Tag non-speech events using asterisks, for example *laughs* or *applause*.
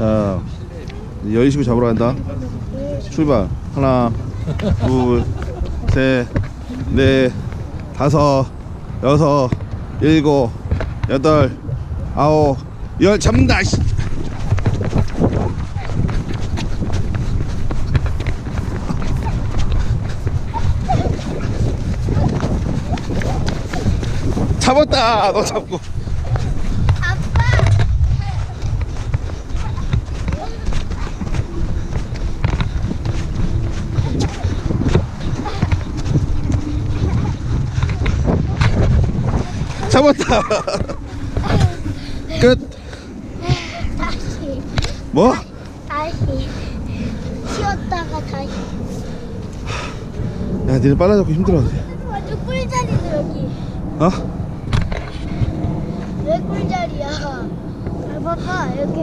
자, 여의시구 잡으러 간다. 출발. 하나, 둘, 셋, 넷, 다섯, 여섯, 일곱, 여덟, 아홉, 열 잡는다. 씨. 잡았다. 너 잡고. 잡았다. *laughs* 끝. 다시 뭐? 다시 쉬었다가 다시 야, 니네 빨라잡고 힘들어. 완전 꿀자리도 여기 어? 왜 꿀자리야 아 봐봐 여기